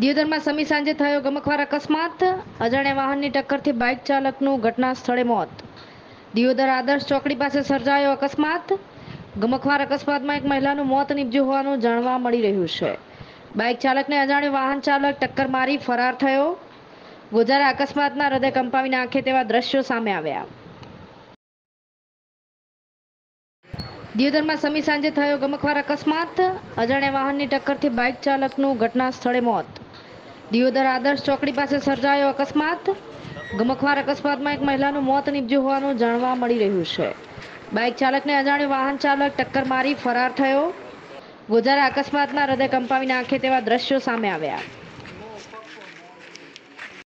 દિયોદરમાં સમી સાંજે થયો ગમખ્વાર અકસ્માત. અજાણ્યા વાહનની ટક્કરથી બાઇક ચાલકનું ઘટના સ્થળે મોત. દિયોદર આદર્શ ચોકડી પાસે સર્જાયો અકસ્માત. ગમખવાર અકસ્માતમાં એક મહિલાનું મોત નીપજ્યું હોવાનું જાણવા મળી રહ્યું છે. બાઇક ચાલકને અજાણ્યો વાહન ચાલક ટક્કર મારી ફરાર થયો. ગોજારા અકસ્માતના હૃદય કંપાવી નાખે તેવા દ્રશ્યો સામે આવ્યા. દિયોદરમાં સમી સાંજે થયો ગમખવાર અકસ્માત. અજાણ્યા વાહનની ટક્કરથી બાઇક ચાલકનું ઘટના સ્થળે મોત. દિયોદર આદર્શ ચોકડી પાસે સર્જાયો અકસ્માત. ગમખવાર અકસ્માતમાં એક મહિલાનું મોત નીપજ્યું હોવાનું જાણવા મળી રહ્યું છે. બાઇક ચાલકને અજાણ્યો વાહન ચાલક ટક્કર મારી ફરાર થયો. ગોજારા અકસ્માતના હૃદય કંપાવી નાખે તેવા દ્રશ્યો સામે આવ્યા.